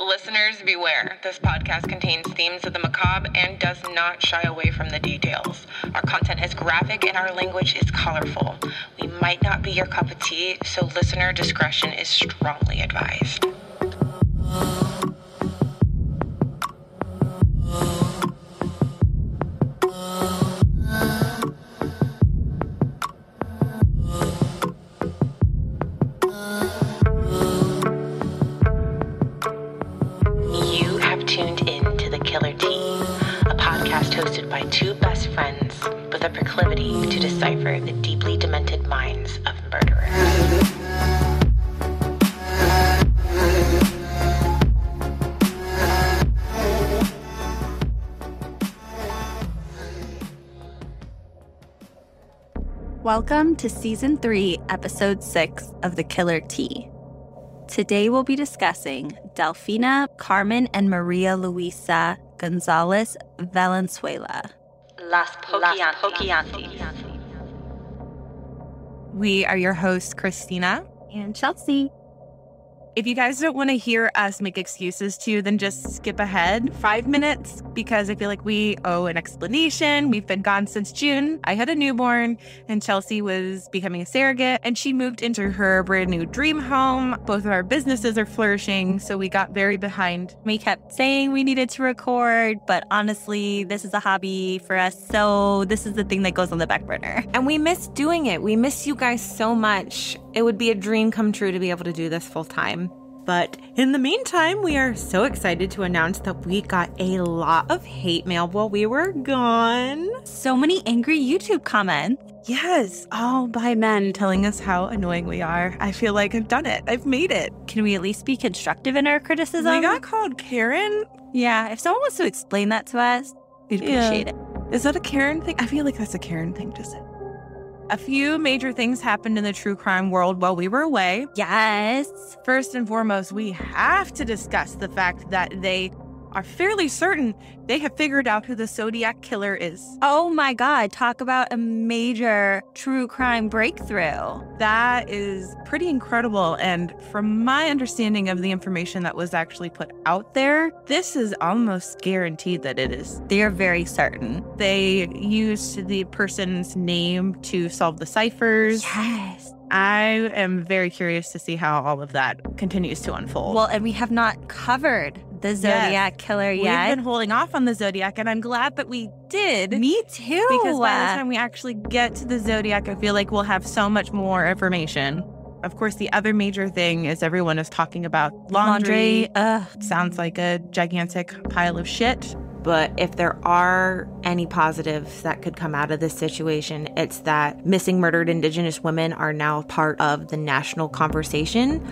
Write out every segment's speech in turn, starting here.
Listeners, beware. This podcast contains themes of the macabre and does not shy away from the details. Our content is graphic and our language is colorful. We might not be your cup of tea, so listener discretion is strongly advised. To Season 3, Episode 6 of The Killer Tea. Today we'll be discussing Delfina, Carmen, and Maria Luisa Gonzalez Valenzuela. Las Poquianchis. We are your hosts, Christina. And Chelsea. If you guys don't want to hear us make excuses to then just skip ahead five minutes because I feel like we owe an explanation. We've been gone since June. I had a newborn and Chelsea was becoming a surrogate and she moved into her brand new dream home. Both of our businesses are flourishing, so we got very behind. We kept saying we needed to record, but honestly, this is a hobby for us, so this is the thing that goes on the back burner. And we miss doing it. We miss you guys so much. It would be a dream come true to be able to do this full time. But in the meantime, we are so excited to announce that we got a lot of hate mail while we were gone. So many angry YouTube comments. Yes, all by men telling us how annoying we are. I feel like I've done it. I've made it. Can we at least be constructive in our criticism? We got called Karen. yeah, if someone wants to explain that to us, we'd Yeah. appreciate it. Is that a Karen thing? I feel like that's a Karen thing to say. A few major things happened in the true crime world while we were away. Yes. First and foremost, we have to discuss the fact that they are fairly certain they have figured out who the Zodiac killer is. Oh my God, talk about a major true crime breakthrough. That is pretty incredible. And from my understanding of the information that was actually put out there, this is almost guaranteed that it is. They are very certain. They used the person's name to solve the ciphers. Yes. I am very curious to see how all of that continues to unfold. Well, and we have not covered the Zodiac killer yeah. We've been holding off on the Zodiac, and I'm glad that we did. Me too. Because by the time we actually get to the Zodiac, I feel like we'll have so much more information. Of course, the other major thing is everyone is talking about Laundrie. Laundrie. Ugh. Sounds like a gigantic pile of shit. But if there are any positives that could come out of this situation, it's that missing murdered Indigenous women are now part of the national conversation.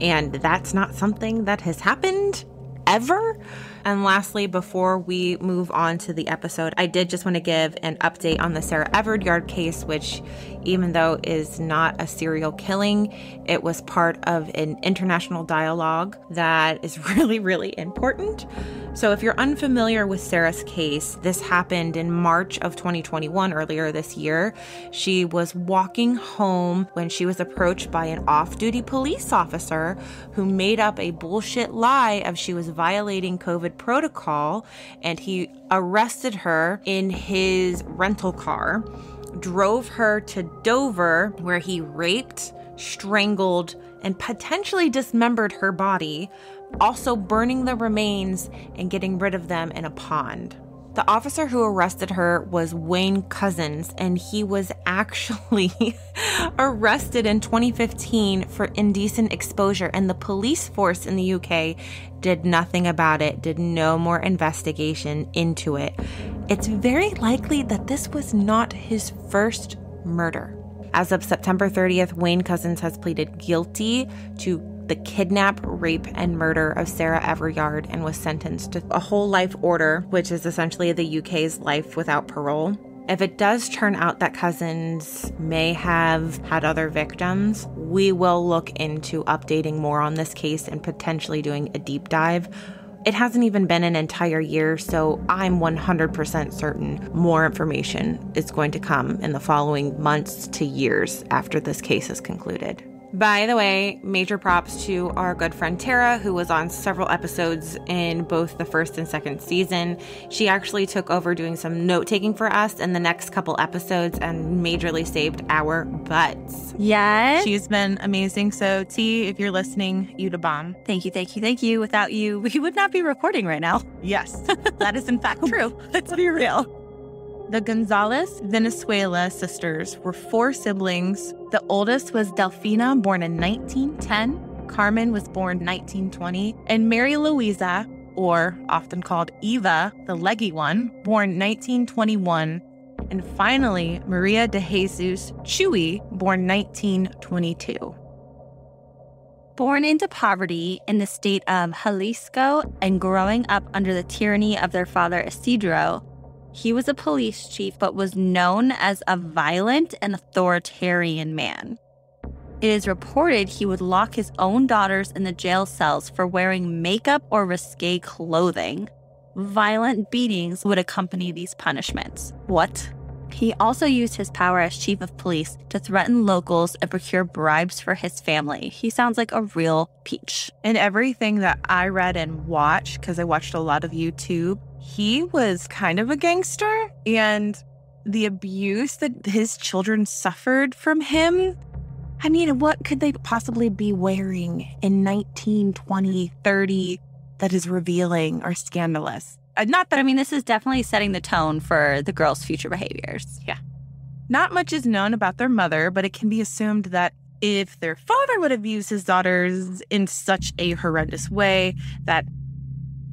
And that's not something that has happened ever. And lastly, before we move on to the episode, I did just want to give an update on the Sarah Everard Yard case, which, even though is not a serial killing, it was part of an international dialogue that is really, really important. So, if you're unfamiliar with Sarah's case, this happened in March of 2021, earlier this year. She was walking home when she was approached by an off duty police officer who made up a bullshit lie of she was violating COVID protocol and he arrested her in his rental car, drove her to Dover, where he raped, strangled, and potentially dismembered her body, also burning the remains and getting rid of them in a pond. The officer who arrested her was Wayne Couzens, and he was actually arrested in 2015 for indecent exposure. And the police force in the UK did nothing about it, did no more investigation into it. It's very likely that this was not his first murder. As of September 30th, Wayne Couzens has pleaded guilty to the kidnap, rape, and murder of Sarah Everyard and was sentenced to a whole life order, which is essentially the UK's life without parole. If it does turn out that Couzens may have had other victims, we will look into updating more on this case and potentially doing a deep dive. It hasn't even been an entire year, so I'm 100% certain more information is going to come in the following months to years after this case is concluded. By the way, major props to our good friend Tara, who was on several episodes in both the first and second season. She actually took over doing some note taking for us in the next couple episodes and majorly saved our butts. Yes. She's been amazing. So, T, if you're listening, you to bomb. Thank you, thank you, thank you. Without you, we would not be recording right now. Yes, that is in fact true. Let's be real. The Gonzalez Valenzuela sisters were four siblings. The oldest was Delfina, born in 1910. Carmen was born 1920. And Mary Louisa, or often called Eva, the leggy one, born 1921. And finally, Maria de Jesus Chuy, born 1922. Born into poverty in the state of Jalisco and growing up under the tyranny of their father Isidro, he was a police chief, but was known as a violent and authoritarian man. It is reported he would lock his own daughters in the jail cells for wearing makeup or risque clothing. Violent beatings would accompany these punishments. What? He also used his power as chief of police to threaten locals and procure bribes for his family. He sounds like a real peach. In everything that I read and watched, because I watched a lot of YouTube, he was kind of a gangster. And the abuse that his children suffered from him. I mean, what could they possibly be wearing in 19, 20, 30 that is revealing or scandalous? Uh, not that, I mean, this is definitely setting the tone for the girls' future behaviors. Yeah. Not much is known about their mother, but it can be assumed that if their father would have used his daughters in such a horrendous way, that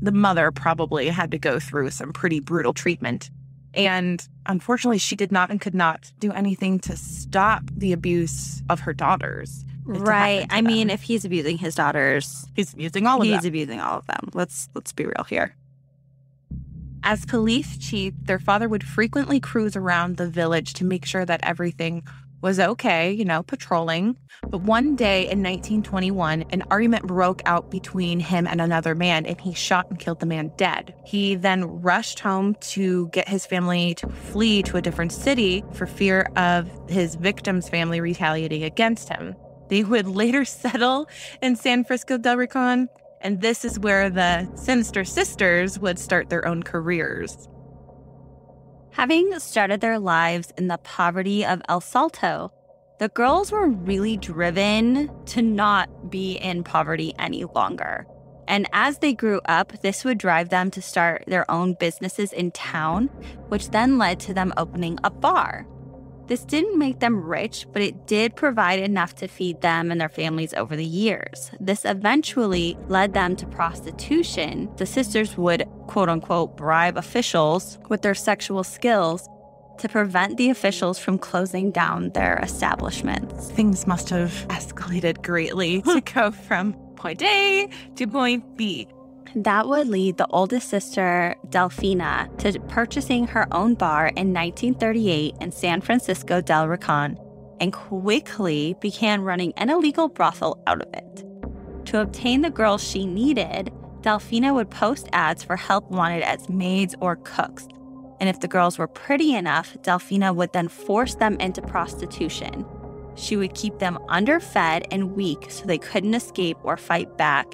the mother probably had to go through some pretty brutal treatment. And unfortunately, she did not and could not do anything to stop the abuse of her daughters. Right. I them. mean, if he's abusing his daughters, he's abusing all of he's them. He's abusing all of them. Let's let's be real here. As police chief, their father would frequently cruise around the village to make sure that everything was okay, you know, patrolling. But one day in 1921, an argument broke out between him and another man, and he shot and killed the man dead. He then rushed home to get his family to flee to a different city for fear of his victim's family retaliating against him. They would later settle in San Francisco del Rincon, and this is where the Sinister Sisters would start their own careers. Having started their lives in the poverty of El Salto, the girls were really driven to not be in poverty any longer. And as they grew up, this would drive them to start their own businesses in town, which then led to them opening a bar. This didn't make them rich, but it did provide enough to feed them and their families over the years. This eventually led them to prostitution. The sisters would, quote unquote, bribe officials with their sexual skills to prevent the officials from closing down their establishments. Things must have escalated greatly to go from point A to point B. That would lead the oldest sister, Delfina, to purchasing her own bar in 1938 in San Francisco del Rincon and quickly began running an illegal brothel out of it. To obtain the girls she needed, Delfina would post ads for help wanted as maids or cooks. And if the girls were pretty enough, Delfina would then force them into prostitution. She would keep them underfed and weak so they couldn't escape or fight back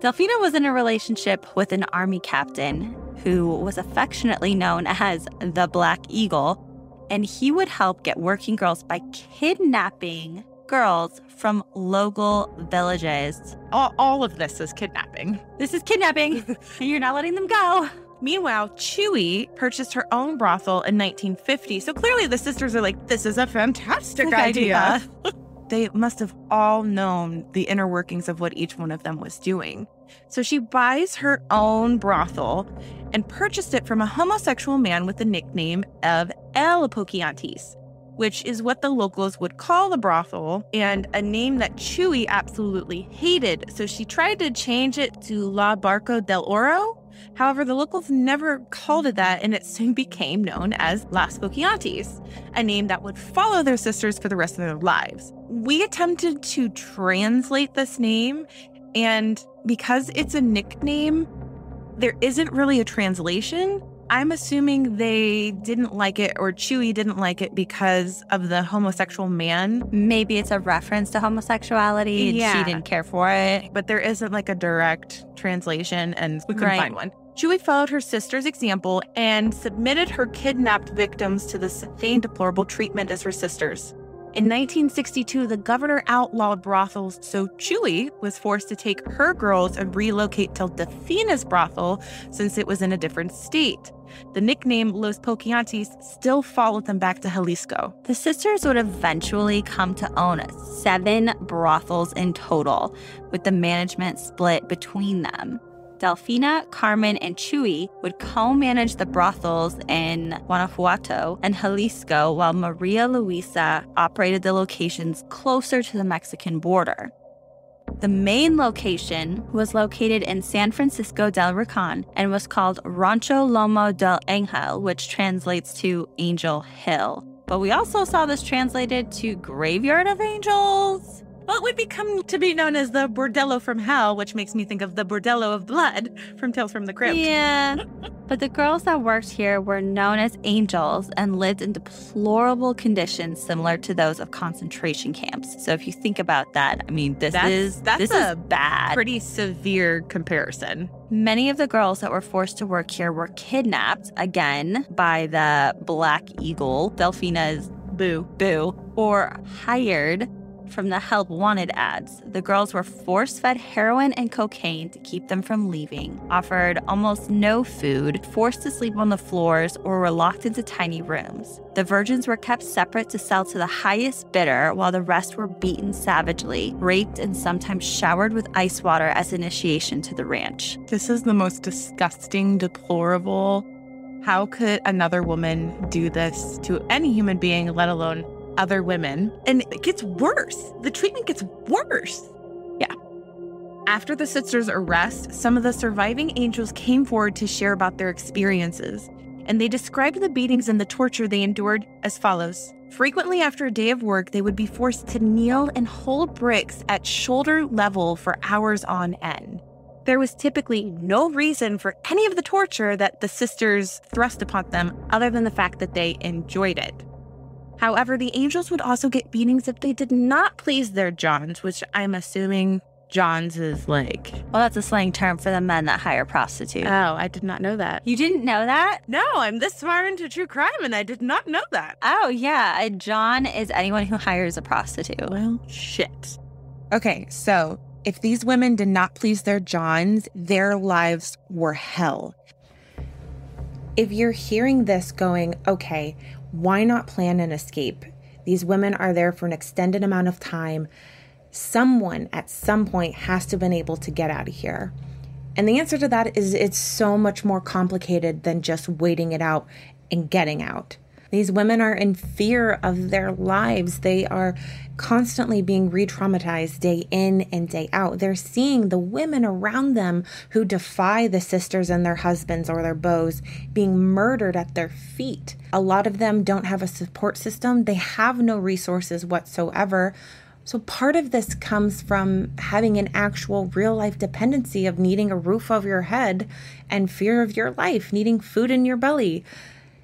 Delfina was in a relationship with an army captain who was affectionately known as the Black Eagle, and he would help get working girls by kidnapping girls from local villages. All, all of this is kidnapping. This is kidnapping. and You're not letting them go. Meanwhile, Chuy purchased her own brothel in 1950. So clearly the sisters are like, this is a fantastic idea. idea. they must have all known the inner workings of what each one of them was doing. So she buys her own brothel and purchased it from a homosexual man with the nickname of El Poquiantes, which is what the locals would call the brothel and a name that Chuy absolutely hated. So she tried to change it to La Barca del Oro. However, the locals never called it that, and it soon became known as Las Poquiantes, a name that would follow their sisters for the rest of their lives we attempted to translate this name, and because it's a nickname, there isn't really a translation. I'm assuming they didn't like it or Chuy didn't like it because of the homosexual man. Maybe it's a reference to homosexuality Yeah. she didn't care for it. but there isn't like a direct translation and we couldn't Right. find one. Chuy followed her sister's example and submitted her kidnapped victims to the same deplorable treatment as her sisters. In 1962, the governor outlawed brothels, so Chuy was forced to take her girls and relocate to Delfina's brothel since it was in a different state. The nickname Los Poquiantes still followed them back to Jalisco. The sisters would eventually come to own seven brothels in total, with the management split between them. Delfina, Carmen, and Chuy would co manage the brothels in Guanajuato and Jalisco, while Maria Luisa operated the locations closer to the Mexican border. The main location was located in San Francisco del Rincon and was called Rancho Loma del Angel, which translates to Angel Hill. But we also saw this translated to Graveyard of Angels. It would become to be known as the Bordello from Hell, which makes me think of the Bordello of Blood from Tales from the Crypt. Yeah. But the girls that worked here were known as angels and lived in deplorable conditions similar to those of concentration camps. So if you think about that, I mean, this That's- is that's this a is bad. Pretty severe comparison. Many of the girls that were forced to work here were kidnapped again by the Black Eagle, Delfina's Boo. Boo, or hired from the help wanted ads. The girls were force fed heroin and cocaine to keep them from leaving, offered almost no food, forced to sleep on the floors, or were locked into tiny rooms. The virgins were kept separate to sell to the highest bidder, while the rest were beaten savagely, raped, and sometimes showered with ice water as initiation to the ranch. This is the most disgusting, deplorable. How could another woman do this to any human being, let alone other women? And it gets worse. The treatment gets worse. Yeah. After the sisters' arrest, some of the surviving angels came forward to share about their experiences, and they described the beatings and the torture they endured as follows. Frequently, after a day of work, they would be forced to kneel and hold bricks at shoulder level for hours on end. There was typically no reason for any of the torture that the sisters thrust upon them other than the fact that they enjoyed it. However, the angels would also get beatings if they did not please their Johns, which I'm assuming Johns is like. Well, that's a slang term for the men that hire prostitutes. Oh, I did not know that. you didn't know that? No, I'm this far into true crime and I did not know that. Oh, yeah. A John is anyone who hires a prostitute. Well, shit. Okay, so if these women did not please their Johns, their lives were hell. If you're hearing this going, okay, why not plan an escape? These women are there for an extended amount of time. Someone at some point has to have been able to get out of here. And the answer to that is it's so much more complicated than just waiting it out and getting out. These women are in fear of their lives. They are constantly being re traumatized day in and day out. They're seeing the women around them who defy the sisters and their husbands or their beaux being murdered at their feet. A lot of them don't have a support system, they have no resources whatsoever. So, part of this comes from having an actual real life dependency of needing a roof over your head and fear of your life, needing food in your belly.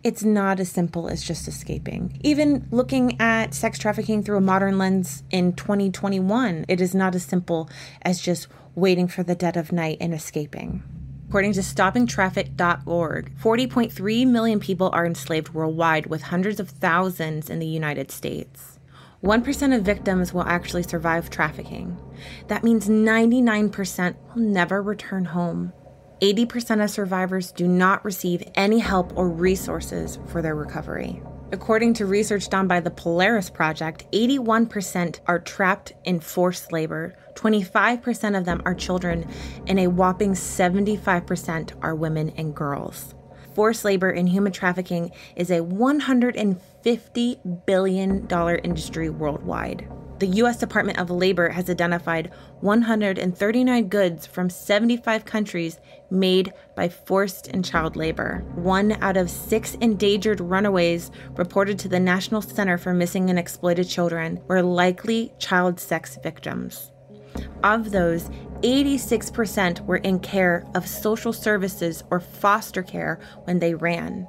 It's not as simple as just escaping. Even looking at sex trafficking through a modern lens in 2021, it is not as simple as just waiting for the dead of night and escaping. According to stoppingtraffic.org, 40.3 million people are enslaved worldwide, with hundreds of thousands in the United States. 1% of victims will actually survive trafficking. That means 99% will never return home. 80% of survivors do not receive any help or resources for their recovery. According to research done by the Polaris Project, 81% are trapped in forced labor, 25% of them are children, and a whopping 75% are women and girls. Forced labor and human trafficking is a $150 billion industry worldwide. The U.S. Department of Labor has identified 139 goods from 75 countries made by forced and child labor. One out of six endangered runaways reported to the National Center for Missing and Exploited Children were likely child sex victims. Of those, 86% were in care of social services or foster care when they ran.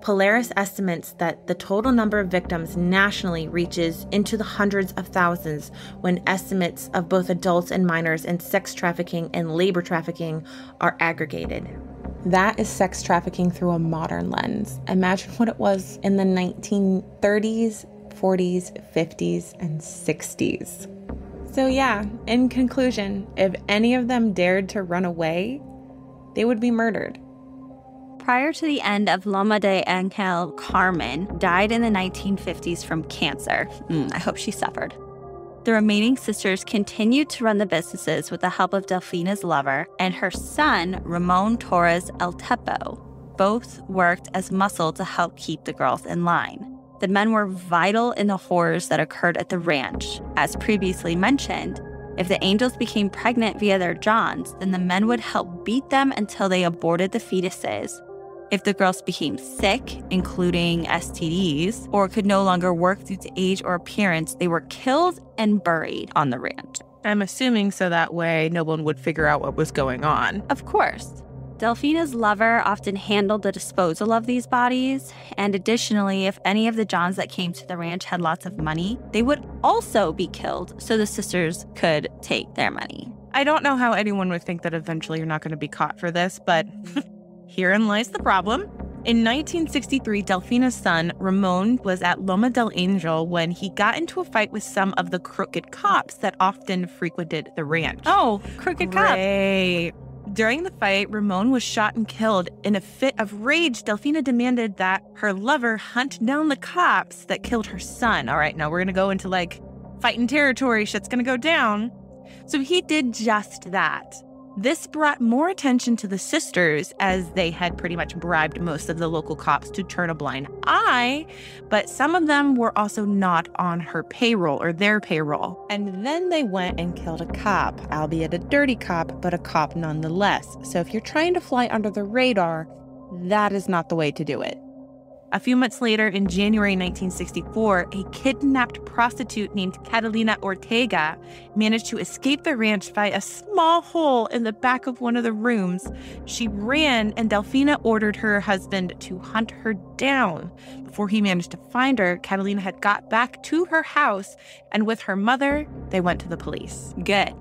Polaris estimates that the total number of victims nationally reaches into the hundreds of thousands when estimates of both adults and minors in sex trafficking and labor trafficking are aggregated. That is sex trafficking through a modern lens. Imagine what it was in the 1930s, 40s, 50s, and 60s. So, yeah, in conclusion, if any of them dared to run away, they would be murdered. Prior to the end of Loma de Angel, Carmen died in the 1950s from cancer. Mm, I hope she suffered. The remaining sisters continued to run the businesses with the help of Delfina's lover and her son, Ramon Torres El Tepo. Both worked as muscle to help keep the girls in line. The men were vital in the horrors that occurred at the ranch. As previously mentioned, if the angels became pregnant via their Johns, then the men would help beat them until they aborted the fetuses. If the girls became sick, including STDs, or could no longer work due to age or appearance, they were killed and buried on the ranch. I'm assuming so that way no one would figure out what was going on. Of course. Delfina's lover often handled the disposal of these bodies, and additionally, if any of the Johns that came to the ranch had lots of money, they would also be killed so the sisters could take their money. I don't know how anyone would think that eventually you're not going to be caught for this, but mm-hmm. herein lies the problem. In 1963, Delfina's son, Ramon, was at Loma del Angel when he got into a fight with some of the crooked cops that often frequented the ranch. Oh, crooked cops. During the fight, Ramon was shot and killed. In a fit of rage, Delfina demanded that her lover hunt down the cops that killed her son. All right, now we're going to go into like fighting territory. Shit's going to go down. So he did just that. This brought more attention to the sisters as they had pretty much bribed most of the local cops to turn a blind eye, but some of them were also not on her payroll or their payroll. And then they went and killed a cop, albeit a dirty cop, but a cop nonetheless. So if you're trying to fly under the radar, that is not the way to do it. A few months later, in January 1964, a kidnapped prostitute named Catalina Ortega managed to escape the ranch by a small hole in the back of one of the rooms. She ran, and Delfina ordered her husband to hunt her down. Before he managed to find her, Catalina had got back to her house, and with her mother, they went to the police. Good.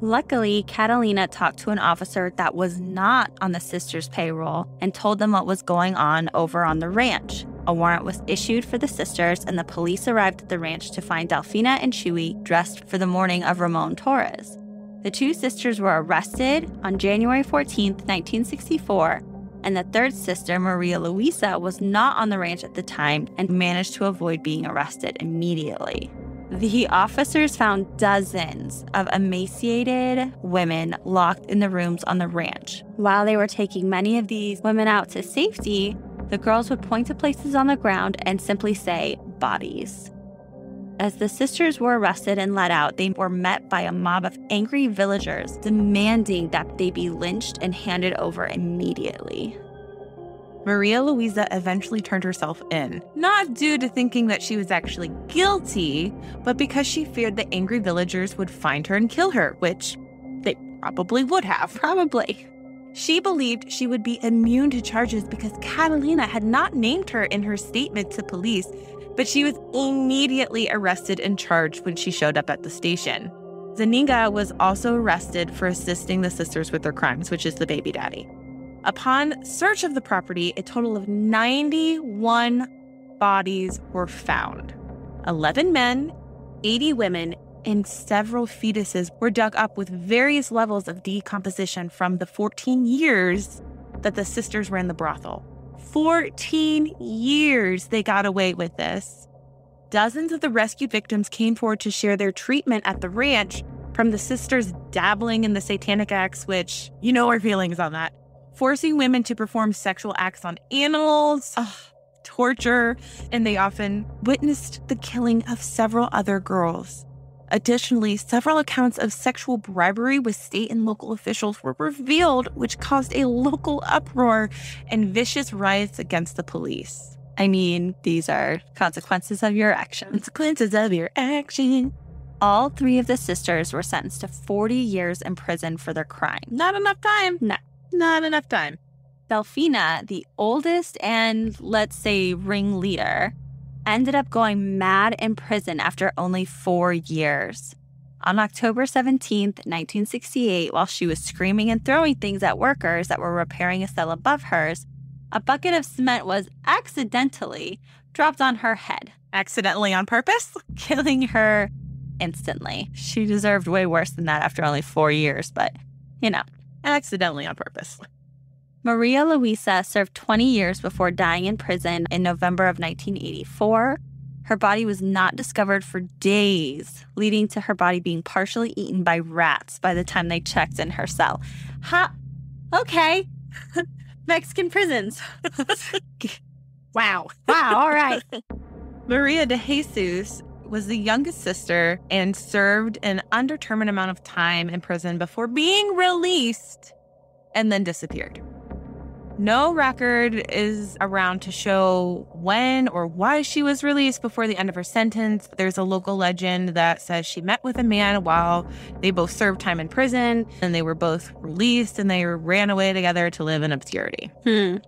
Luckily, Catalina talked to an officer that was not on the sisters' payroll and told them what was going on over on the ranch. A warrant was issued for the sisters, and the police arrived at the ranch to find Delfina and Chuy dressed for the mourning of Ramon Torres. The two sisters were arrested on January 14, 1964, and the third sister, Maria Luisa, was not on the ranch at the time and managed to avoid being arrested immediately. The officers found dozens of emaciated women locked in the rooms on the ranch. While they were taking many of these women out to safety, the girls would point to places on the ground and simply say, bodies. As the sisters were arrested and let out, they were met by a mob of angry villagers demanding that they be lynched and handed over immediately. Maria Luisa eventually turned herself in, not due to thinking that she was actually guilty, but because she feared the angry villagers would find her and kill her, which they probably would have. Probably. She believed she would be immune to charges because Catalina had not named her in her statement to police, but she was immediately arrested and charged when she showed up at the station. Zuniga was also arrested for assisting the sisters with their crimes, which is the baby daddy. Upon search of the property, a total of 91 bodies were found. 11 men, 80 women, and several fetuses were dug up with various levels of decomposition from the 14 years that the sisters were in the brothel. 14 years they got away with this. Dozens of the rescued victims came forward to share their treatment at the ranch, from the sisters dabbling in the satanic acts, which you know our feelings on that, forcing women to perform sexual acts on animals, ugh, torture, and they often witnessed the killing of several other girls. Additionally, several accounts of sexual bribery with state and local officials were revealed, which caused a local uproar and vicious riots against the police. I mean, these are consequences of your actions. Consequences of your action. All three of the sisters were sentenced to 40 years in prison for their crime. Not enough time. No. Not enough time. Delfina, the oldest and let's say ringleader, ended up going mad in prison after only four years. On October 17th, 1968, while she was screaming and throwing things at workers that were repairing a cell above hers, a bucket of cement was accidentally dropped on her head, Accidentally on purpose? killing her instantly. She deserved way worse than that after only four years, but you know. Accidentally on purpose. Maria Luisa served 20 years before dying in prison in November of 1984. Her body was not discovered for days, leading to her body being partially eaten by rats by the time they checked in her cell. Ha! Okay. Mexican prisons. Wow. Wow, all right. Maria de Jesus was the youngest sister and served an undetermined amount of time in prison before being released and then disappeared. No record is around to show when or why she was released before the end of her sentence. There's a local legend that says she met with a man while they both served time in prison and they were both released and they ran away together to live in obscurity. Hmm.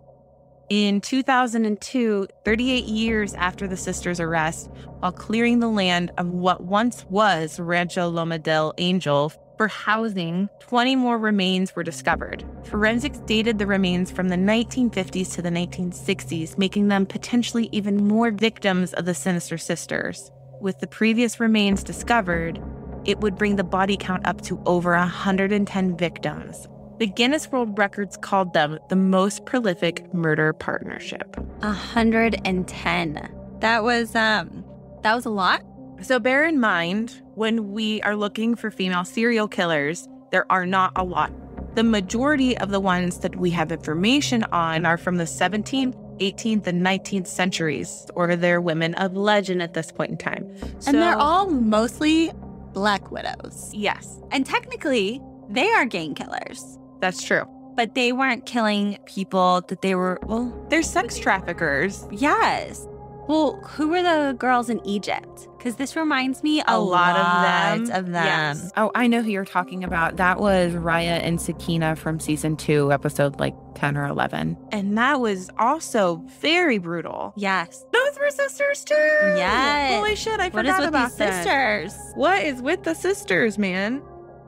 In 2002, 38 years after the sisters' arrest, while clearing the land of what once was Rancho Loma del Angel for housing, 20 more remains were discovered. Forensics dated the remains from the 1950s to the 1960s, making them potentially even more victims of the sinister sisters. With the previous remains discovered, it would bring the body count up to over 110 victims. The Guinness World Records called them the most prolific murder partnership. 110. That was um that was a lot. So bear in mind when we are looking for female serial killers, there are not a lot. The majority of the ones that we have information on are from the 17th, 18th, and 19th centuries, or they're women of legend at this point in time. and they're all mostly black widows. yes, And technically, they are gang killers. That's true. But they weren't killing people that they were well, They're sex traffickers. yes. Well, who were the girls in Egypt? Because this reminds me a, A lot of them. Of them. Yes. Oh, I know who you're talking about. That was Raya and Sakina from season two, episode like 10 or 11. And that was also very brutal. Yes. Those were sisters too. Yes. Holy shit, I What is forgot with about sisters? What is with the sisters, man?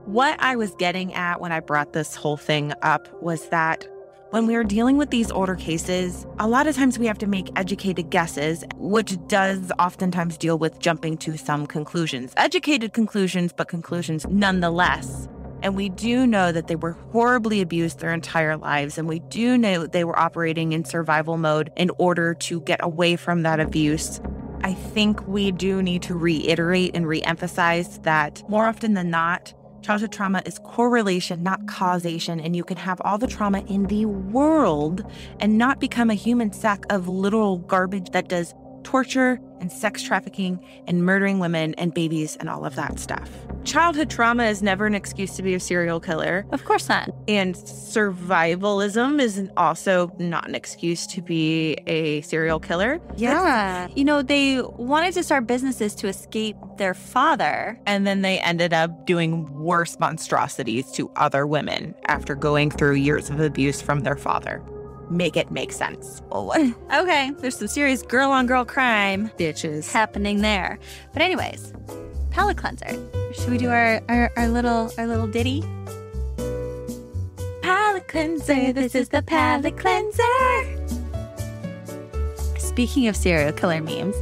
What I was getting at when I brought this whole thing up was that when we are dealing with these older cases, a lot of times we have to make educated guesses, which does oftentimes deal with jumping to some conclusions. Educated conclusions, but conclusions nonetheless. And we do know that they were horribly abused their entire lives. And we do know that they were operating in survival mode in order to get away from that abuse. I think we do need to reiterate and reemphasize that more often than not, childhood trauma is correlation, not causation. And you can have all the trauma in the world and not become a human sack of literal garbage that does torture and sex trafficking and murdering women and babies and all of that stuff. Childhood trauma is never an excuse to be a serial killer. Of course not. And survivalism is also not an excuse to be a serial killer. Yeah. You know, they wanted to start businesses to escape their father. And then they ended up doing worse monstrosities to other women after going through years of abuse from their father. Make it make sense. Okay, there's some serious girl on girl crime Bitches. happening there. But anyways, palate cleanser. Should we do our, our, our little our little ditty? Palate cleanser, this is the palate cleanser. Speaking of serial killer memes,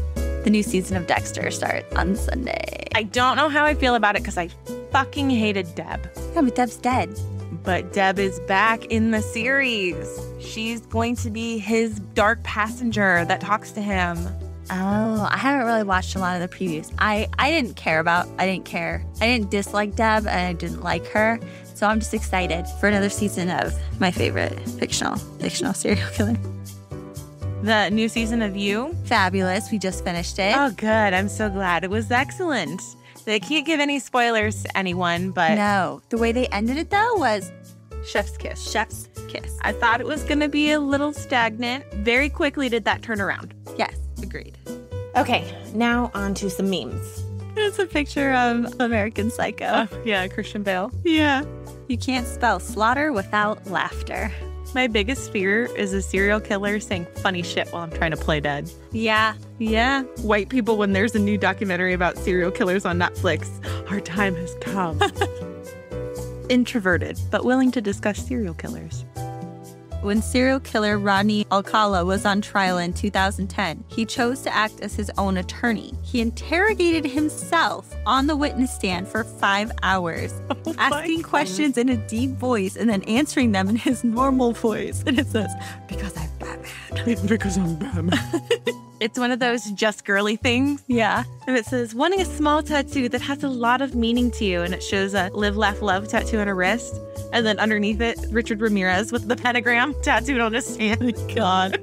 the new season of Dexter starts on Sunday. I don't know how I feel about it because I fucking hated Deb. Yeah, but Deb's dead. But Deb is back in the series. She's going to be his dark passenger that talks to him. Oh, I haven't really watched a lot of the previews. I I didn't care about. I didn't care. I didn't dislike Deb, and I didn't like her. So I'm just excited for another season of my favorite fictional fictional serial killer. The new season of You. Fabulous. We just finished it. Oh, good. I'm so glad. It was excellent. They can't give any spoilers to anyone, but no, the way they ended it though was chef's kiss. chef's kiss. I thought it was going to be a little stagnant. Very quickly did that turn around. Yes, agreed. Okay, now on to some memes. It's a picture of American Psycho. Uh, yeah, Christian Bale. yeah. You can't spell slaughter without laughter. My biggest fear is a serial killer saying funny shit while I'm trying to play dead. Yeah. Yeah. White people, when there's a new documentary about serial killers on Netflix, our time has come. Introverted, but willing to discuss serial killers. When serial killer Rodney Alcala was on trial in 2010, he chose to act as his own attorney. He interrogated himself on the witness stand for five hours, Oh asking questions in a deep voice and then answering them in his normal voice. And it says, Because I'm Batman. because I'm Batman. it's one of those just girly things. Yeah. And it says, wanting a small tattoo that has a lot of meaning to you. And it shows a live, laugh, love tattoo on her wrist. And then underneath it, Richard Ramirez with the pentagram tattooed on his hand. Oh God.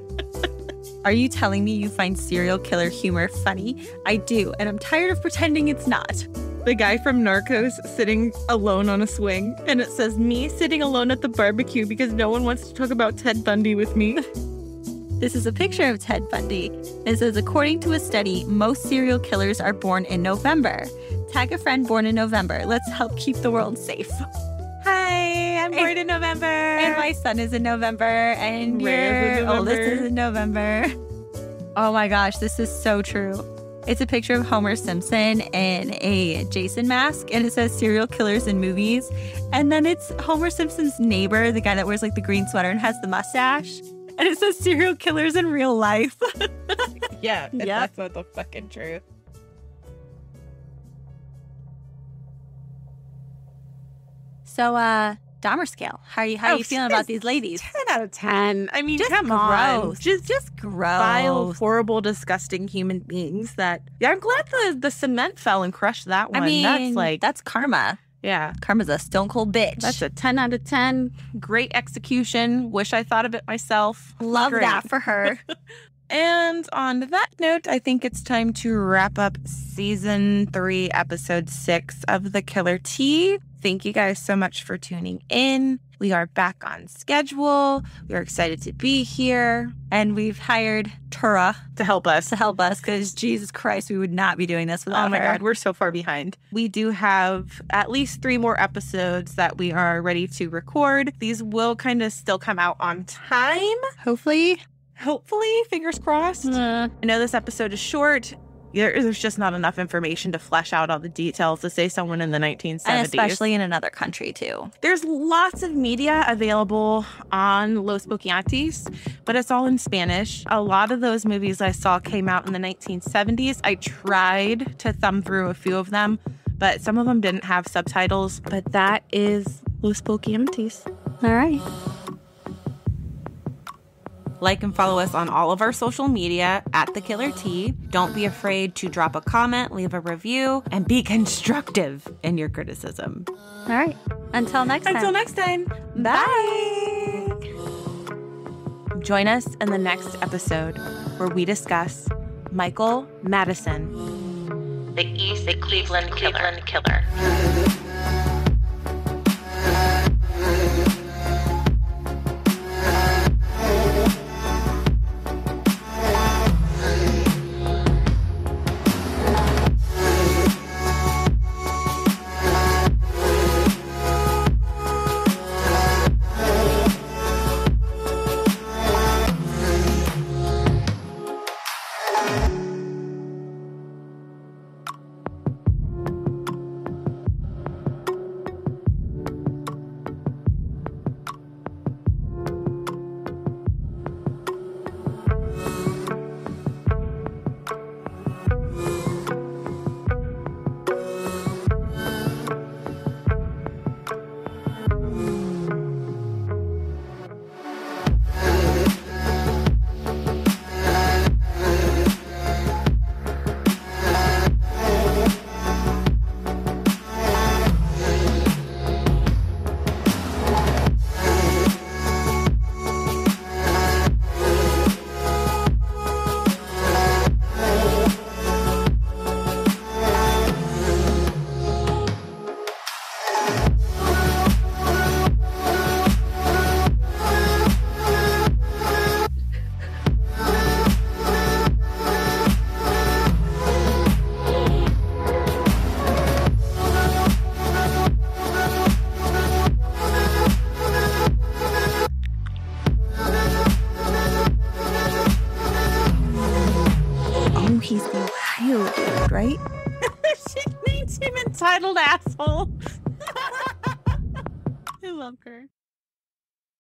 Are you telling me you find serial killer humor funny? I do, and I'm tired of pretending it's not. The guy from Narcos sitting alone on a swing. And it says, me sitting alone at the barbecue because no one wants to talk about Ted Bundy with me. This is a picture of Ted Bundy. It says, according to a study, most serial killers are born in November. Tag a friend born in November. Let's help keep the world safe. Hi, I'm born in November. And my son is in November, and your oldest is in November. Oh my gosh, this is so true. It's a picture of Homer Simpson in a Jason mask, and it says serial killers in movies. And then it's Homer Simpson's neighbor, the guy that wears like the green sweater and has the mustache. And it says serial killers in real life. yeah, Yep. that's not the fucking truth. so, uh, Dahmer scale. How are you? How are Oh, you feeling about these ladies? 10 out of 10. I mean, Just come gross. on. Just, just gross. vile, horrible, disgusting human beings that. Yeah, I'm glad the, the cement fell and crushed that one. I mean, that's like, that's karma. Yeah, Karma's a stone cold bitch. that's a 10 out of 10. Great execution. Wish I thought of it myself. Love Great. that for her. And on that note, I think it's time to wrap up season three, episode six of The Killer Tea. Thank you guys so much for tuning in. We are back on schedule. We are excited to be here and we've hired Tura to help us. to help us because Jesus Christ, we would not be doing this without Oh my her. God, we're so far behind. We do have at least three more episodes that we are ready to record. These will kind of still come out on time. Hopefully, Hopefully, fingers crossed. uh, I know this episode is short. There- There's just not enough information to flesh out all the details to say someone in the 1970s. and especially in another country too. There's lots of media available on Los Boquiantes, but it's all in Spanish. A lot of those movies I saw came out in the 1970s. I tried to thumb through a few of them, but some of them didn't have subtitles. But that is Los Boquiantes. All right. Like and follow us on all of our social media at The Killer Tea. Don't be afraid to drop a comment, leave a review, and be constructive in your criticism. All right. Until next time. Until next time, Bye. join us in the next episode where we discuss Michael Madison. The East Cleveland Killer. Killer. Entitled asshole.